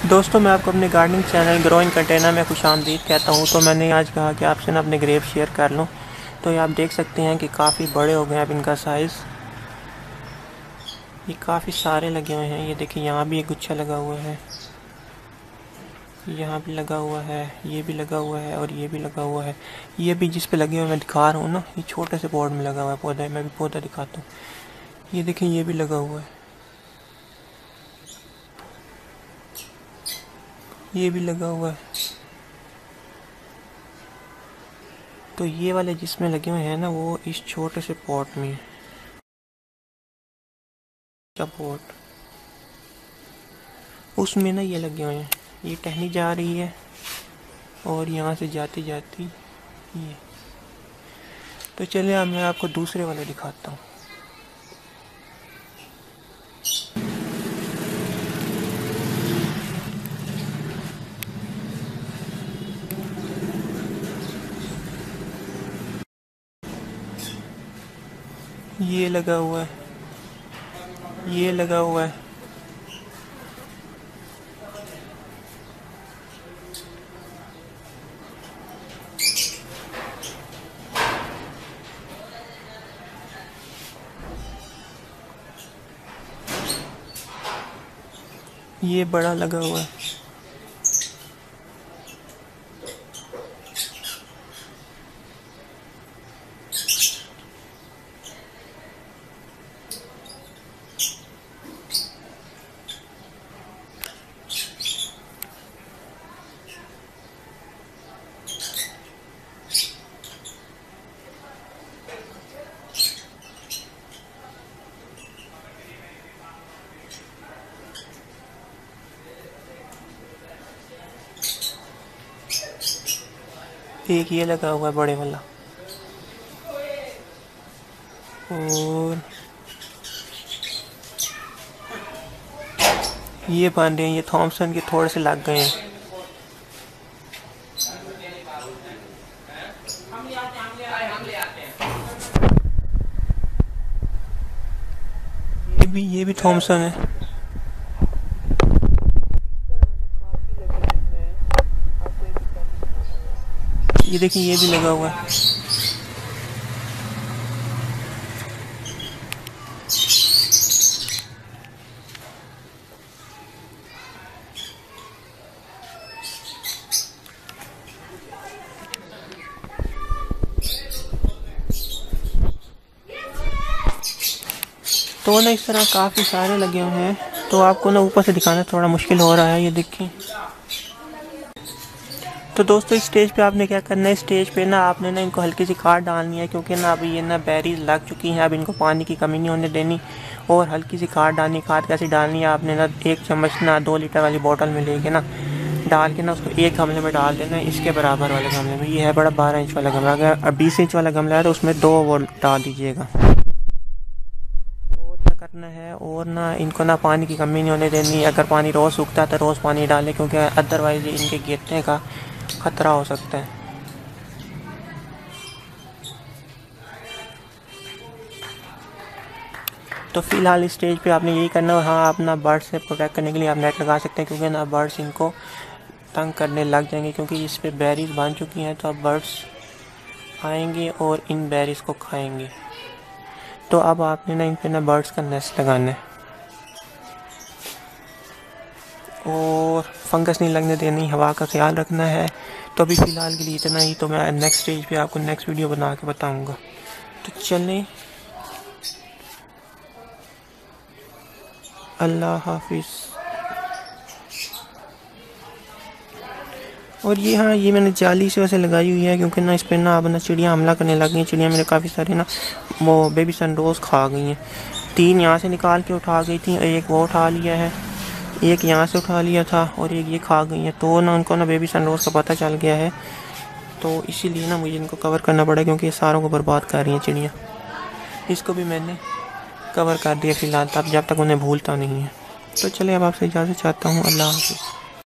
दोस्तों, मैं आपको अपने गार्डनिंग चैनल ग्रोइंग कंटेनर में खुश आमदीद कहता हूँ। तो मैंने आज कहा कि आपसे ना अपने ग्रेप शेयर कर लूँ। तो ये आप देख सकते हैं कि काफ़ी बड़े हो गए हैं अब इनका साइज़ ये काफ़ी सारे लगे हुए हैं। ये देखिए, यहाँ भी एक गुच्छा लगा हुआ है। यहाँ भी लगा हुआ है, ये भी लगा हुआ है और ये भी लगा हुआ है। ये भी जिस पे लगे हुए मैं दिखा रहा हूँ ना, ये छोटे से पॉट में लगा हुआ है पौधा। मैं भी पौधा दिखाता हूँ। ये देखिए, ये भी लगा हुआ है। ये भी लगा हुआ है। तो ये वाले जिसमें लगे हुए हैं ना, वो इस छोटे से पॉट में। क्या पॉट उसमें ना ये लगे हुए हैं। ये टहनी जा रही है और यहाँ से जाती जाती ये। तो चलिए अब मैं आपको दूसरे वाले दिखाता हूँ। ये लगा हुआ है। ये लगा हुआ है। ये बड़ा लगा हुआ है। एक ये लगा हुआ है बड़े वाला। और ये बन रहे हैं, ये थॉमसन के थोड़े से लग गए हैं। ये भी ये भी थॉमसन है। ये देखिए, ये भी लगा हुआ है। तो ना इस तरह काफ़ी सारे लगे हुए हैं। तो आपको ना ऊपर से दिखाना थोड़ा मुश्किल हो रहा है, ये देखिए। तो दोस्तों, इस स्टेज पे आपने क्या करना है? स्टेज पे ना आपने ना इनको हल्की सी खाद डालनी है, क्योंकि ना अभी ये ना बैरीज लग चुकी हैं, अब इनको पानी की कमी नहीं होने देनी। और हल्की सी खाद डालनी खाद कैसे डालनी है? आपने ना एक चम्मच ना दो लीटर वाली बोतल में लेके ना डाल के ना उसको एक गमले में डाल देना इसके बराबर वाले गमले में। ये है बड़ा बारह इंच वाला गमला। अगर बीस इंच वाला गमला है तो उसमें दो वो डाल दीजिएगा। और क्या करना है? और ना इनको ना पानी की कमी नहीं होने देनी। अगर पानी रोज़ सूखता है तो रोज़ पानी डालें, क्योंकि अदरवाइज़ इनके गिरने का खतरा हो सकता है। तो फ़िलहाल इस स्टेज पे आपने यही करना है। हाँ अपना बर्ड से प्रोटेक्ट करने के लिए आप नेट लगा सकते हैं, क्योंकि ना बर्ड्स इनको तंग करने लग जाएँगे, क्योंकि इस पर बैरीज बन चुकी हैं तो अब बर्ड्स आएँगे और इन बैरीज को खाएँगे। तो अब आपने ना इन पे ना बर्ड्स का नेस्ट लगाना है। और फंगस नहीं लगने देनी हवा का ख्याल रखना है। तो अभी फ़िलहाल के लिए इतना ही तो मैं नेक्स्ट स्टेज पे आपको नेक्स्ट वीडियो बना के बताऊँगा। तो चलें। अल्लाह हाफिज़। और ये हाँ ये मैंने जाली से वैसे लगाई हुई है, क्योंकि ना इस पर ना अब ना चिड़िया हमला करने लग गई चिड़िया मेरे काफ़ी सारे ना, वो बेबी सन रोज़ खा गई हैं। तीन यहाँ से निकाल के उठा गई थी, एक वो उठा लिया है। एक यहाँ से उठा लिया था और एक ये खा गई है। तो ना उनको ना बेबी सनरोज़ का पता चल गया है। तो इसीलिए ना मुझे इनको कवर करना पड़ा क्योंकि ये सारों को बर्बाद कर रही हैं चिड़ियाँ। इसको भी मैंने कवर कर दिया फ़िलहाल, तब जब तक उन्हें भूलता नहीं है। तो चलिए अब आपसे इजाज़त चाहता हूँ। अल्लाह हाफिज़।